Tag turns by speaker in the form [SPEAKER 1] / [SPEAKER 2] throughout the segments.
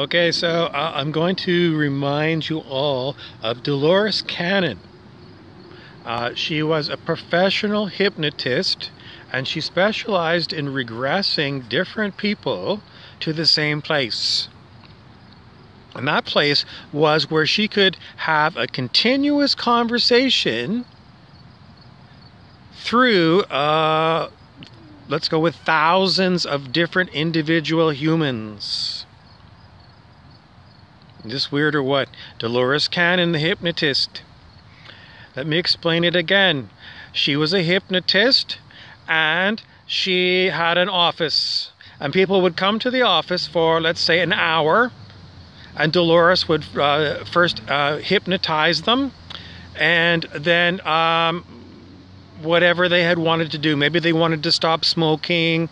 [SPEAKER 1] Okay, so uh, I'm going to remind you all of Dolores Cannon. Uh, she was a professional hypnotist and she specialized in regressing different people to the same place. And that place was where she could have a continuous conversation through, uh, let's go with thousands of different individual humans. This weird or what? Dolores Cannon, the hypnotist. Let me explain it again. She was a hypnotist and she had an office. And people would come to the office for, let's say, an hour. And Dolores would uh, first uh, hypnotize them. And then um, whatever they had wanted to do. Maybe they wanted to stop smoking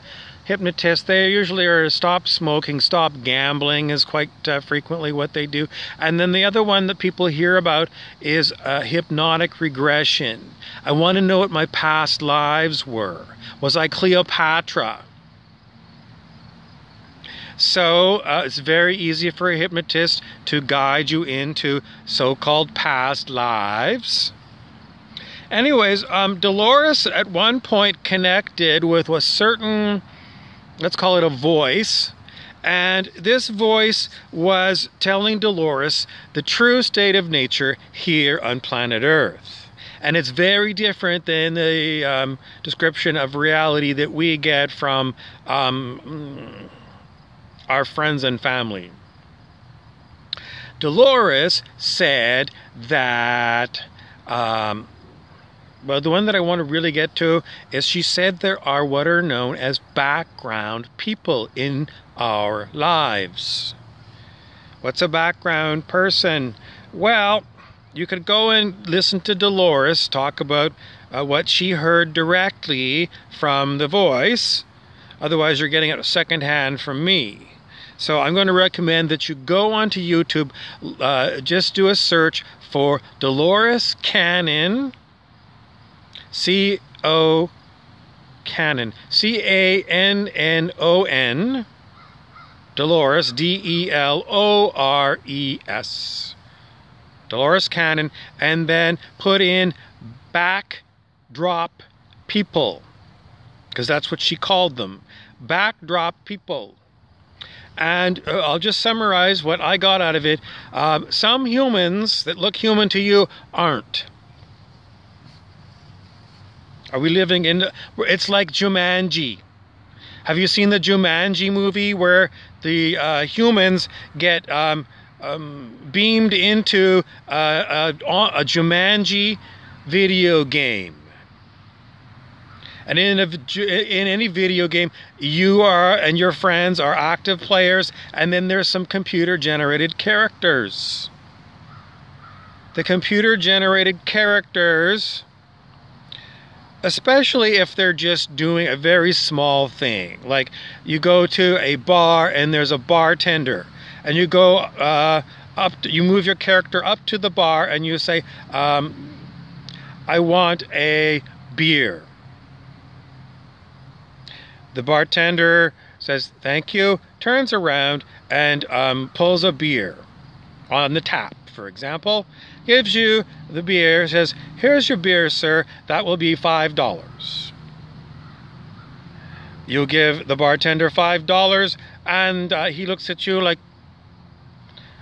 [SPEAKER 1] hypnotists, they usually are stop smoking, stop gambling is quite uh, frequently what they do. And then the other one that people hear about is uh, hypnotic regression. I want to know what my past lives were. Was I Cleopatra? So uh, it's very easy for a hypnotist to guide you into so-called past lives. Anyways, um, Dolores at one point connected with a certain let's call it a voice. And this voice was telling Dolores the true state of nature here on planet Earth. And it's very different than the um, description of reality that we get from um, our friends and family. Dolores said that um, well, the one that I want to really get to is she said there are what are known as background people in our lives. What's a background person? Well, you could go and listen to Dolores talk about uh, what she heard directly from the voice. Otherwise, you're getting it secondhand from me. So I'm going to recommend that you go onto YouTube, uh, just do a search for Dolores Cannon C O Cannon. C A N N O N. Dolores, D E L O R E S. Dolores Cannon. And then put in backdrop people. Because that's what she called them. Backdrop people. And uh, I'll just summarize what I got out of it. Uh, some humans that look human to you aren't. Are we living in? It's like Jumanji. Have you seen the Jumanji movie where the uh, humans get um, um, beamed into uh, a, a Jumanji video game? And in, a, in any video game, you are and your friends are active players, and then there's some computer generated characters. The computer generated characters especially if they're just doing a very small thing. Like you go to a bar and there's a bartender, and you go uh, up, to, you move your character up to the bar and you say, um, I want a beer. The bartender says, Thank you, turns around and um, pulls a beer on the tap for example, gives you the beer, says, Here's your beer, sir. That will be $5. You give the bartender $5, and uh, he looks at you like,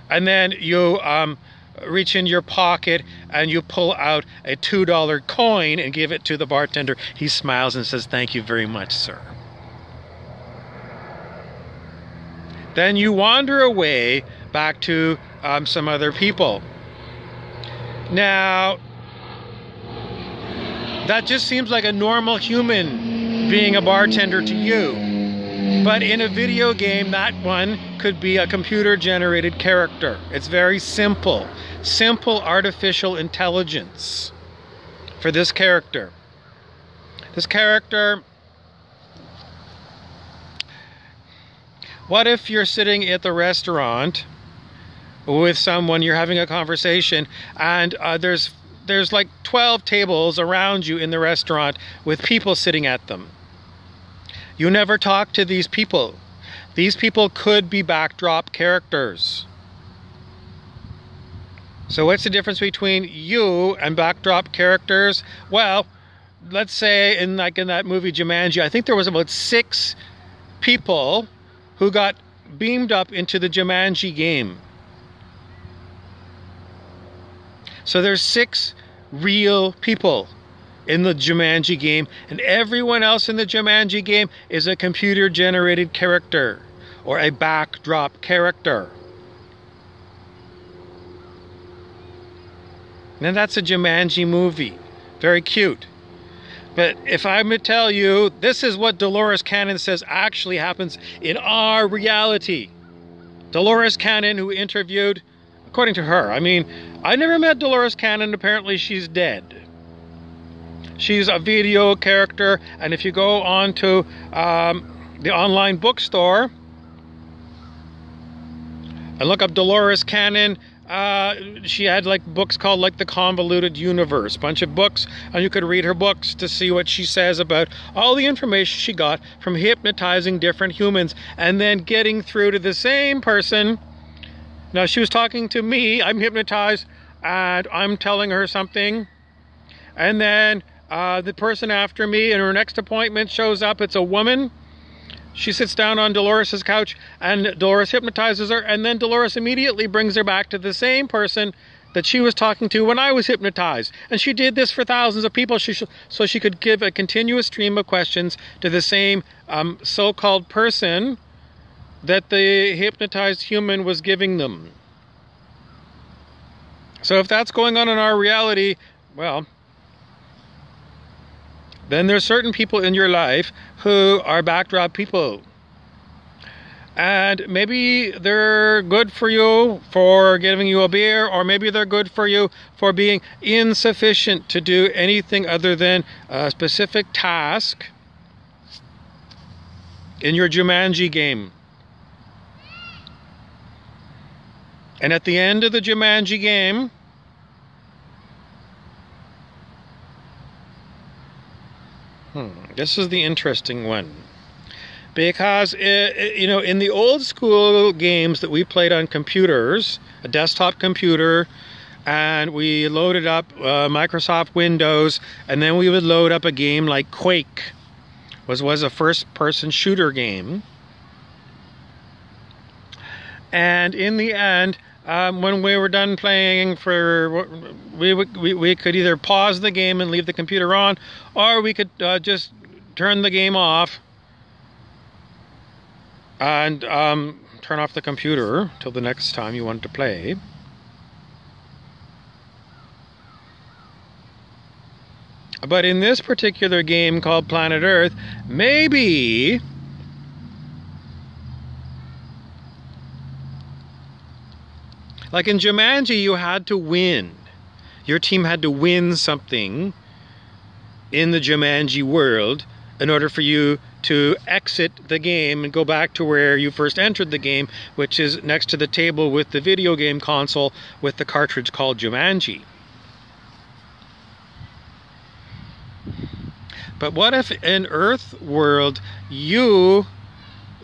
[SPEAKER 1] and then you um, reach in your pocket and you pull out a $2 coin and give it to the bartender. He smiles and says, Thank you very much, sir. Then you wander away back to um, some other people. Now, that just seems like a normal human being a bartender to you. But in a video game, that one could be a computer generated character. It's very simple. Simple artificial intelligence for this character. This character. What if you're sitting at the restaurant with someone, you're having a conversation, and uh, there's there's like 12 tables around you in the restaurant with people sitting at them. You never talk to these people. These people could be backdrop characters. So what's the difference between you and backdrop characters? Well, let's say in like in that movie Jumanji, I think there was about six people who got beamed up into the Jumanji game. So there's six real people in the Jumanji game, and everyone else in the Jumanji game is a computer generated character or a backdrop character. Now that's a Jumanji movie. Very cute. But if I'm to tell you, this is what Dolores Cannon says actually happens in our reality. Dolores Cannon, who interviewed, according to her, I mean, I never met Dolores Cannon, apparently she's dead. She's a video character, and if you go on to um, the online bookstore and look up Dolores Cannon, uh, she had like books called like the convoluted universe bunch of books and you could read her books to see what she says about all the information she got from hypnotizing different humans and then getting through to the same person now she was talking to me. I'm hypnotized and i'm telling her something. And then uh, the person after me in her next appointment shows up. It's a woman. She sits down on Dolores's couch and Dolores hypnotizes her, and then Dolores immediately brings her back to the same person that she was talking to when I was hypnotized. And she did this for thousands of people. She so she could give a continuous stream of questions to the same um, so called person that the hypnotized human was giving them. So if that's going on in our reality, well, then there's certain people in your life who are backdrop people. And maybe they're good for you for giving you a beer, or maybe they're good for you for being insufficient to do anything other than a specific task in your Jumanji game. And at the end of the Jumanji game, Hmm. This is the interesting one. Because, it, uh, uh, you know, in the old school games that we played on computers, a desktop computer, and we loaded up uh, Microsoft Windows, and then we would load up a game like Quake, was was a first-person shooter game. And in the end, um, when we were done playing for we, we we could either pause the game and leave the computer on or we could uh, just turn the game off and um, turn off the computer till the next time you want to play. But in this particular game called Planet Earth maybe Like in Jumanji, you had to win. Your team had to win something in the Jumanji world in order for you to exit the game and go back to where you first entered the game, which is next to the table with the video game console with the cartridge called Jumanji. But what if in Earth world you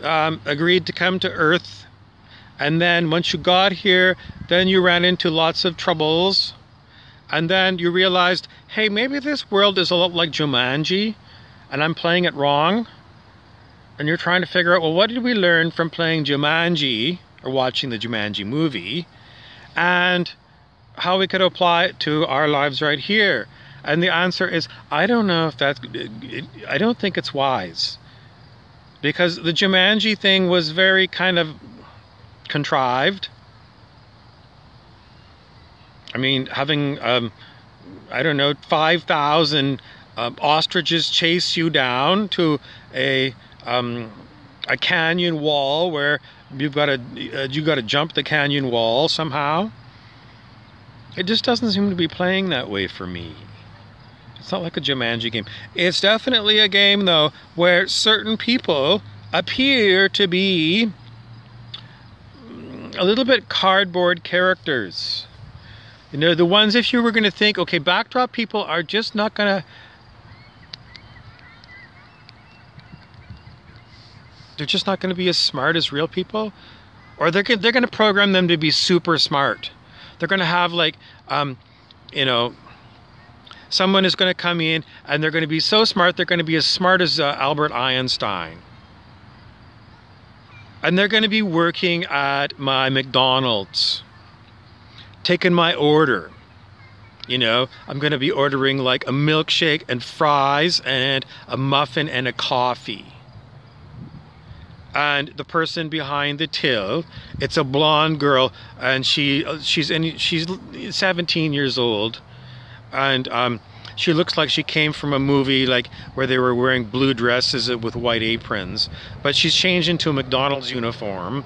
[SPEAKER 1] um, agreed to come to Earth and then once you got here then you ran into lots of troubles. And then you realized hey maybe this world is a lot like Jumanji and I'm playing it wrong. And you're trying to figure out well what did we learn from playing Jumanji or watching the Jumanji movie and how we could apply it to our lives right here? And the answer is I don't know if that's I don't think it's wise. Because the Jumanji thing was very kind of contrived. I mean, having, um, I don't know, 5,000 um, ostriches chase you down to a, um, a canyon wall where you've got to, uh, you got to jump the canyon wall somehow. It just doesn't seem to be playing that way for me. It's not like a Jumanji game. It's definitely a game, though, where certain people appear to be a little bit cardboard characters. You know, the ones if you were going to think, okay, backdrop people are just not going to they're just not going to be as smart as real people, or they're they're going to program them to be super smart. They're going to have like, um, you know, someone is going to come in and they're going to be so smart they're going to be as smart as uh, Albert Einstein. And they're going to be working at my McDonald's, taking my order. You know, I'm going to be ordering like a milkshake and fries and a muffin and a coffee. And the person behind the till, it's a blonde girl, and she she's and she's 17 years old, and um, she looks like she came from a movie like where they were wearing blue dresses with white aprons, but she's changed into a McDonald's uniform,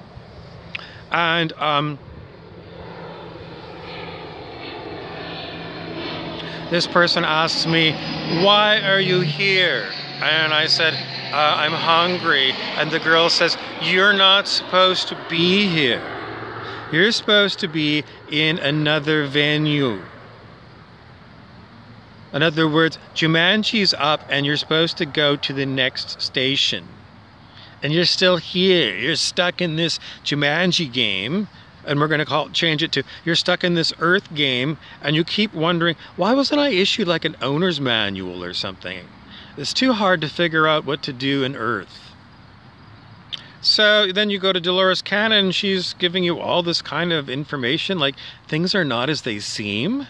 [SPEAKER 1] and um, this person asks me, Why are you here? And I said, uh, I'm hungry. And the girl says, You're not supposed to be here. You're supposed to be in another venue. In other words, Jumanji's up and you're supposed to go to the next station. And you're still here. You're stuck in this Jumanji game and we're going to call it, change it to you're stuck in this earth game and you keep wondering why wasn't i issued like an owner's manual or something it's too hard to figure out what to do in earth so then you go to dolores cannon she's giving you all this kind of information like things are not as they seem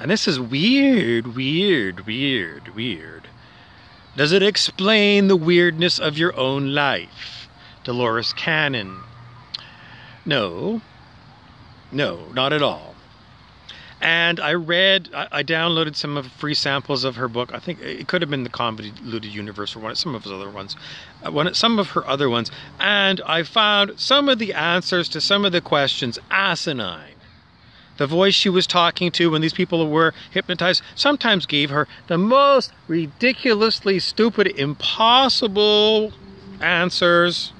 [SPEAKER 1] and this is weird weird weird weird does it explain the weirdness of your own life dolores cannon no, no, not at all. And I read, I, downloaded some of free samples of her book. I think it could have been the Convoluted Universe or one, some of his other ones, uh, one, some of her other ones. And I found some of the answers to some of the questions asinine. The voice she was talking to when these people were hypnotized sometimes gave her the most ridiculously stupid, impossible answers.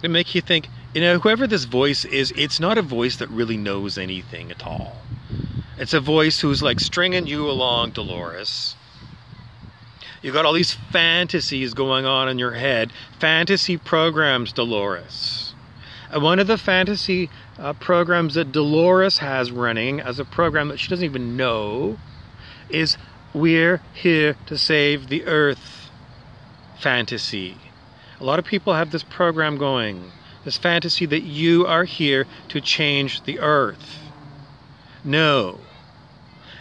[SPEAKER 1] They make you think, you know, whoever this voice is, it's not a voice that really knows anything at all. It's a voice who's like stringing you along, Dolores. You've got all these fantasies going on in your head, fantasy programs, Dolores. And one of the fantasy uh, programs that Dolores has running as a program that she doesn't even know is We're Here to Save the Earth fantasy. A lot of people have this program going, this fantasy that you are here to change the earth. No.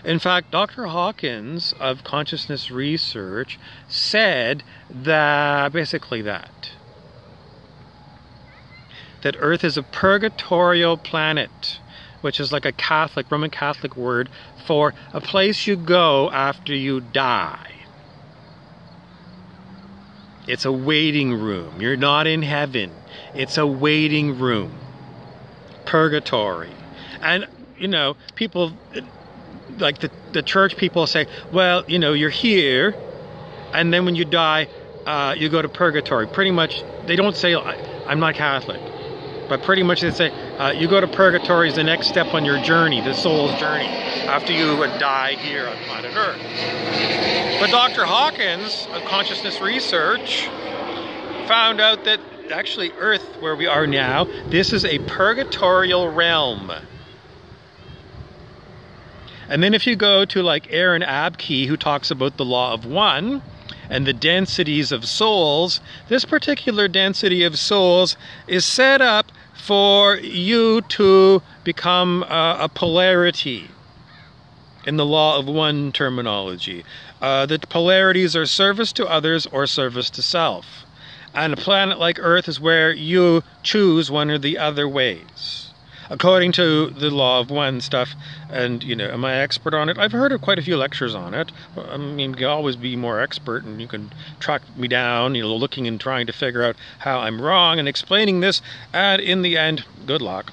[SPEAKER 1] In fact, Dr. Hawkins of consciousness research said that basically that that earth is a purgatorial planet which is like a catholic roman catholic word for a place you go after you die it's a waiting room. You're not in heaven. It's a waiting room. Purgatory. And, you know, people, like the, the church people say, well, you know, you're here, and then when you die, uh, you go to purgatory. Pretty much, they don't say, I'm not Catholic, but pretty much they say, uh, you go to purgatory is the next step on your journey, the soul's journey, after you die here on planet Earth. But Dr. Hawkins of consciousness research found out that actually Earth, where we are now, this is a purgatorial realm. And then if you go to like Aaron Abke, who talks about the law of one and the densities of souls, this particular density of souls is set up for you to become a, a polarity in the law of one terminology. Uh, the polarities are service to others or service to self. And a planet like Earth is where you choose one or the other ways. According to the law of one stuff, and you know, am I expert on it? I've heard of quite a few lectures on it. I mean, you can always be more expert, and you can track me down, you know, looking and trying to figure out how I'm wrong and explaining this. And in the end, good luck.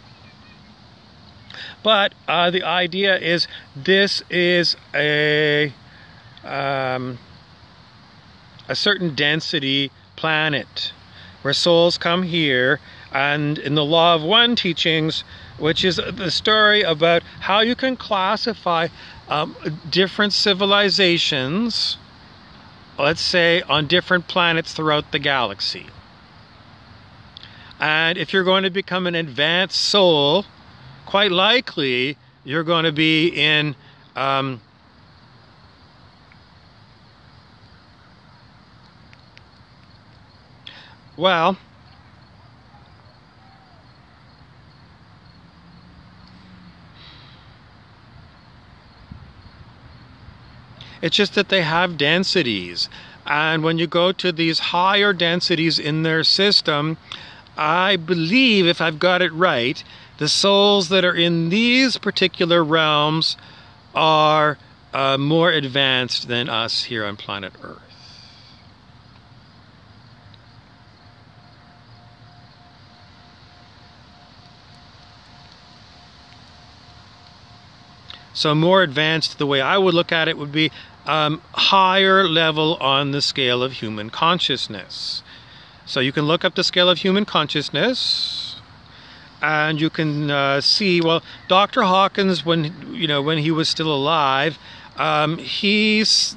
[SPEAKER 1] But uh, the idea is this is a um, a certain density planet where souls come here and in the law of one teachings which is the story about how you can classify um, different civilizations, let's say, on different planets throughout the galaxy. And if you're going to become an advanced soul, quite likely you're going to be in um, well it's just that they have densities and when you go to these higher densities in their system I believe, if I've got it right, the souls that are in these particular realms are uh, more advanced than us here on planet Earth. So more advanced, the way I would look at it would be um, higher level on the scale of human consciousness. So you can look up the scale of human consciousness and you can uh, see, well, Dr. Hawkins, when, you know, when he was still alive, um, he's,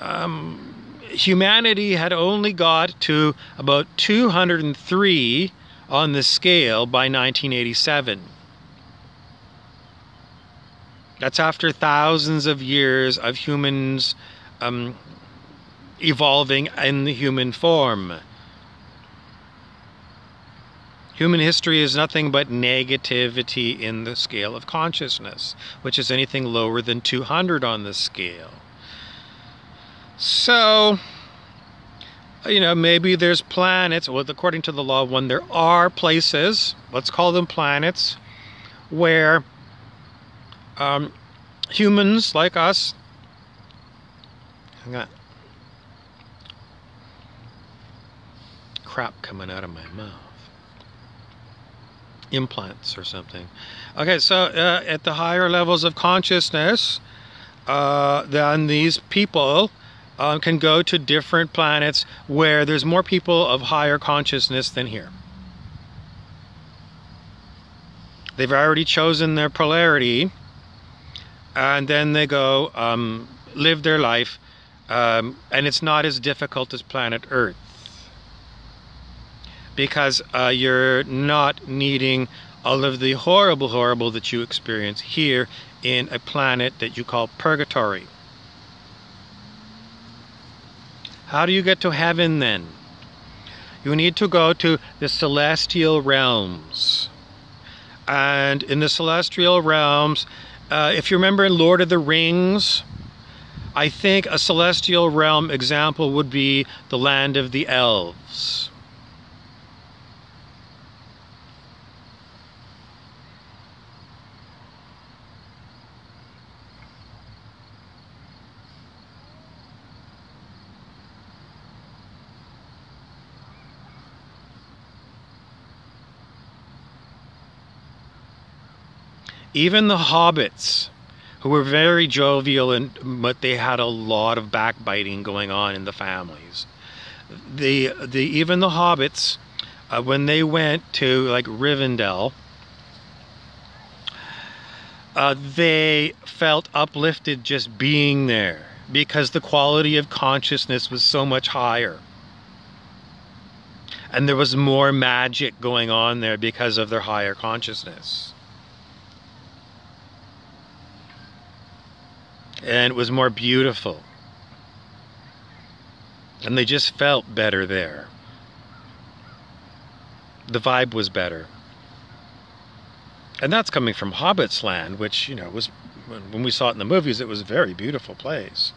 [SPEAKER 1] um, humanity had only got to about 203 on the scale by 1987. That's after thousands of years of humans um, evolving in the human form. Human history is nothing but negativity in the scale of consciousness, which is anything lower than 200 on the scale. So, you know, maybe there's planets, well, according to the law of one, there are places, let's call them planets, where um, humans like us, hang on, crap coming out of my mouth implants or something. Okay, so uh, at the higher levels of consciousness, uh, then these people uh, can go to different planets where there's more people of higher consciousness than here. They've already chosen their polarity, and then they go um, live their life, um, and it's not as difficult as planet Earth because uh, you're not needing all of the horrible, horrible that you experience here in a planet that you call purgatory. How do you get to heaven then? You need to go to the celestial realms. And in the celestial realms, uh, if you remember in Lord of the Rings, I think a celestial realm example would be the land of the elves. Even the hobbits who were very jovial and but they had a lot of backbiting going on in the families. The the even the hobbits uh, when they went to like Rivendell uh, they felt uplifted just being there because the quality of consciousness was so much higher. And there was more magic going on there because of their higher consciousness and it was more beautiful. And they just felt better there. The vibe was better. And that's coming from Hobbit's Land, which, you know, was when we saw it in the movies, it was a very beautiful place.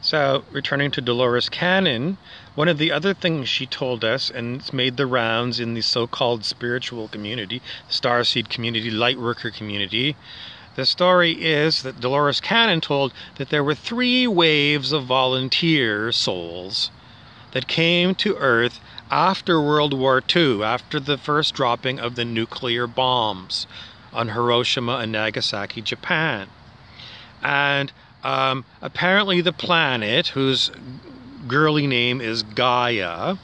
[SPEAKER 1] So, returning to Dolores Cannon, one of the other things she told us, and it's made the rounds in the so called spiritual community, Starseed community, Lightworker community, the story is that Dolores Cannon told that there were three waves of volunteer souls that came to Earth after World War II, after the first dropping of the nuclear bombs on Hiroshima and Nagasaki, Japan. And um, apparently, the planet, whose girly name is Gaia,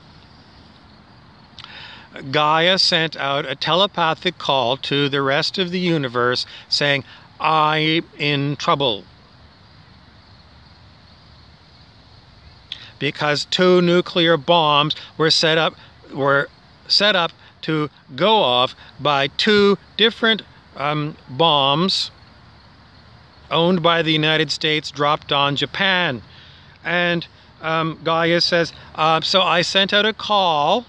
[SPEAKER 1] Gaia sent out a telepathic call to the rest of the universe saying, I'm in trouble. Because two nuclear bombs were set up were set up to go off by two different um, bombs owned by the United States dropped on Japan. And um, Gaia says, uh, so I sent out a call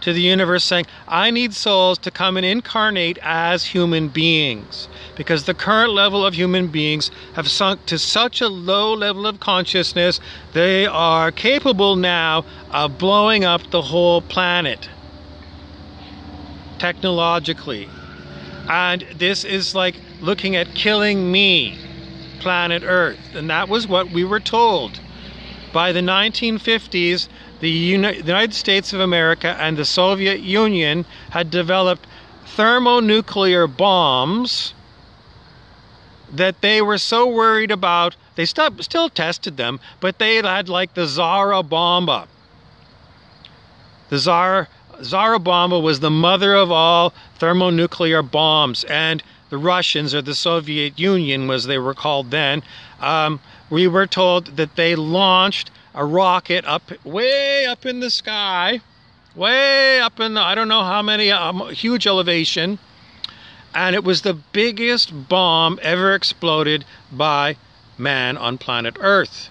[SPEAKER 1] to the universe saying, I need souls to come and incarnate as human beings. Because the current level of human beings have sunk to such a low level of consciousness, they are capable now of blowing up the whole planet technologically. And this is like looking at killing me, planet Earth. And that was what we were told. By the 1950s, the United States of America and the Soviet Union had developed thermonuclear bombs that they were so worried about. They st- still tested them, but they had like the Tsara bomba. The Tsar, Tsara bomba was the mother of all thermonuclear bombs, and the Russians, or the Soviet Union, as they were called then, um, we were told that they launched a rocket up way up in the sky, way up in the, I don't know how many, um, huge elevation. And it was the biggest bomb ever exploded by man on planet Earth.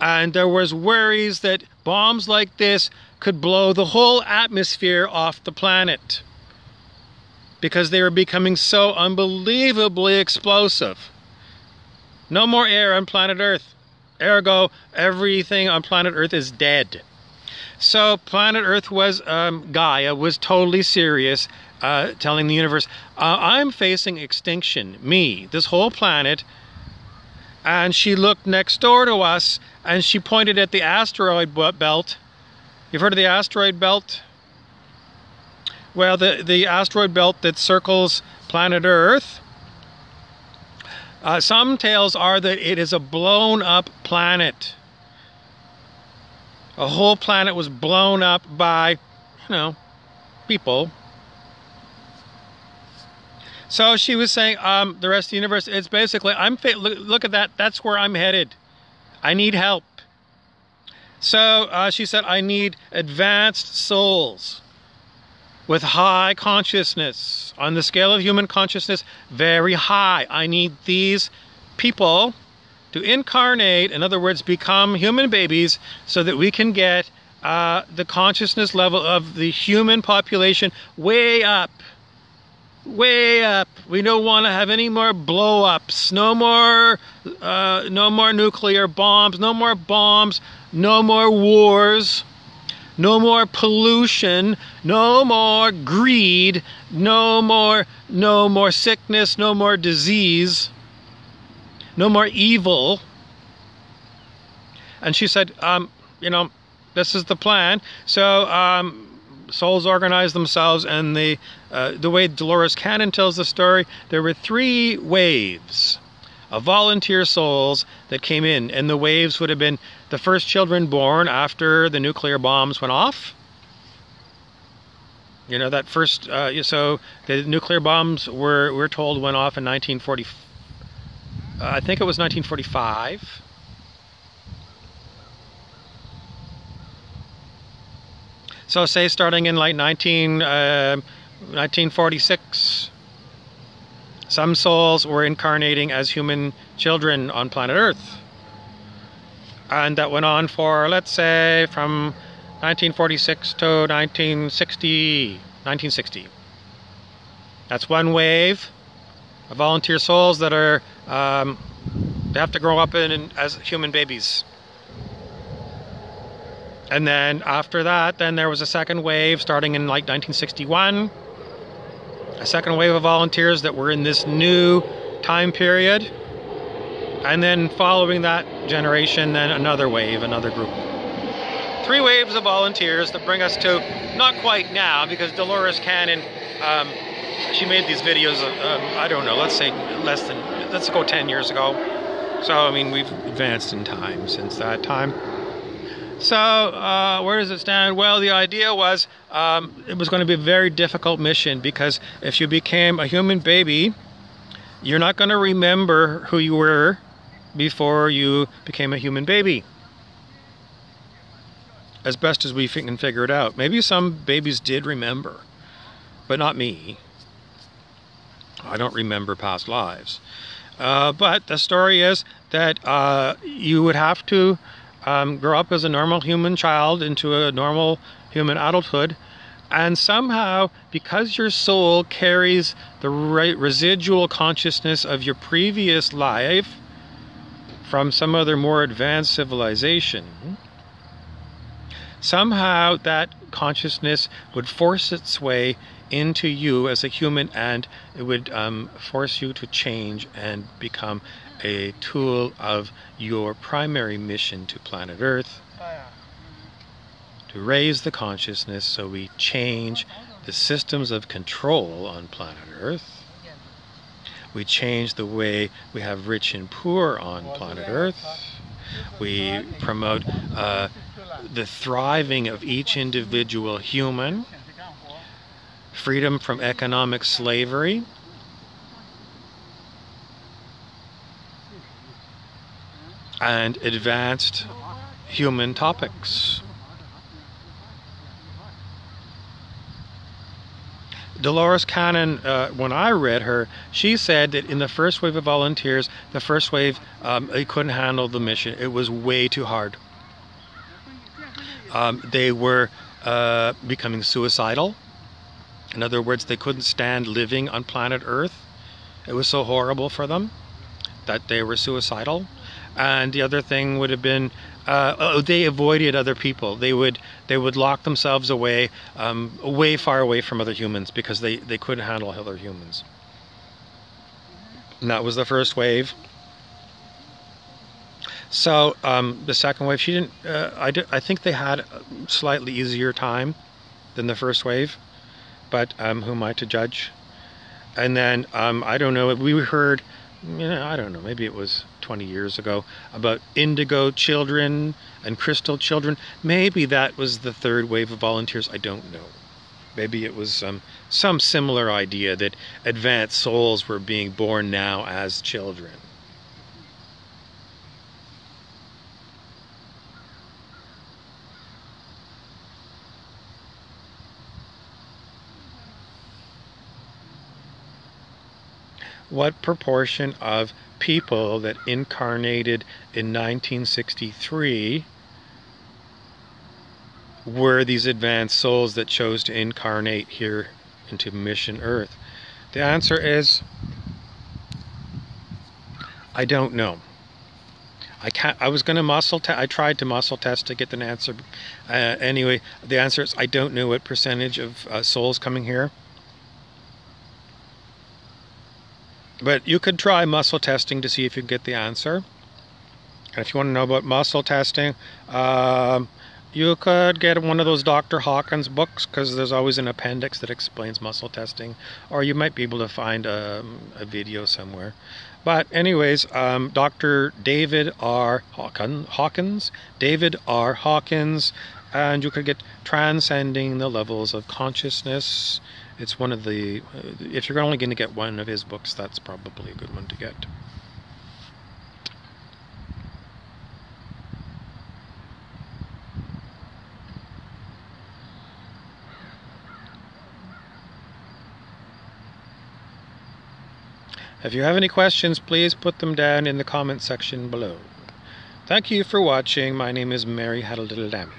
[SPEAKER 1] And there was worries that bombs like this could blow the whole atmosphere off the planet because they were becoming so unbelievably explosive. No more air on planet Earth. Ergo, everything on planet Earth is dead. So planet Earth was, um, Gaia was totally serious, uh, telling the universe, uh, I'm facing extinction, me, this whole planet. And she looked next door to us and she pointed at the asteroid belt. You've heard of the asteroid belt? Well, the, the asteroid belt that circles planet Earth uh, some tales are that it is a blown up planet. A whole planet was blown up by, you know, people. So she was saying, um, the rest of the universe, it's basically, I'm look, look, at that, that's where I'm headed. I need help. So uh, she said, I need advanced souls with high consciousness. On the scale of human consciousness very high. I need these people to incarnate in other words become human babies so that we can get uh, the consciousness level of the human population way up. Way up. We don't want to have any more blow-ups. No more uh, no more nuclear bombs. No more bombs. No more wars no more pollution, no more greed, no more no more sickness, no more disease, no more evil. And she said, um, you know, this is the plan. So um, souls organize themselves, and the uh, the way Dolores Cannon tells the story, there were three waves of volunteer souls that came in, and the waves would have been the first children born after the nuclear bombs went off. You know that first. Uh, so the nuclear bombs were we're told went off in 1940. Uh, I think it was 1945. So say starting in like 19, uh, 1946, some souls were incarnating as human children on planet Earth. And that went on for, let's say, from 1946 to 1960. 1960. That's one wave of volunteer souls that are, um, they have to grow up in, in as human babies. And then after that, then there was a second wave starting in like 1961 a second wave of volunteers that were in this new time period. And then following that generation, then another wave, another group. three waves of volunteers that bring us to not quite now because Dolores Cannon, um, she made these videos. Um, I don't know. Let's say less than let's go 10 years ago. So I mean we've advanced in time since that time. So uh, where does it stand? Well, the idea was um, it was going to be a very difficult mission because if you became a human baby, you're not going to remember who you were before you became a human baby as best as we can figure it out. Maybe some babies did remember, but not me. I don't remember past lives. Uh, but the story is that uh, you would have to um, grow up as a normal human child into a normal human adulthood. And somehow, because your soul carries the right residual consciousness of your previous life from some other more advanced civilization, somehow that consciousness would force its way into you as a human and it would um, force you to change and become a tool of your primary mission to planet Earth to raise the consciousness so we change the systems of control on planet Earth. We change the way we have rich and poor on planet Earth. We promote uh, the thriving of each individual human, freedom from economic slavery, and advanced human topics. Dolores Cannon, uh, when I read her, she said that in the first wave of volunteers, the first wave, um, they couldn't handle the mission. It was way too hard. Um, they were uh, becoming suicidal. In other words, they couldn't stand living on planet Earth. It was so horrible for them that they were suicidal and the other thing would have been uh, oh, they avoided other people. They would they would lock themselves away, um, way far away from other humans because they they couldn't handle other humans. And that was the first wave. So um, the second wave, she didn't. Uh, I did, I think they had a slightly easier time than the first wave, but um, who am I to judge? And then um, I don't know. We heard you know, I don't know, maybe it was 20 years ago, about indigo children and crystal children. Maybe that was the third wave of volunteers. I don't know. Maybe it was um, some similar idea that advanced souls were being born now as children. What proportion of people that incarnated in 1963 were these advanced souls that chose to incarnate here into Mission Earth? The answer is I don't know. I can't. I was going to muscle test. I tried to muscle test to get an answer. Uh, anyway, the answer is I don't know what percentage of uh, souls coming here. But you could try muscle testing to see if you can get the answer. And if you want to know about muscle testing, um, you could get one of those Dr. Hawkins books because there's always an appendix that explains muscle testing, or you might be able to find a, a video somewhere. But, anyways, um, Dr. David R. Hawkins, David R. Hawkins, and you could get Transcending the Levels of Consciousness it's one of the uh, if you're only going to get one of his books that's probably a good one to get If you have any questions, please put them down in the comment section below. Thank you for watching. My name is Mary Lamb.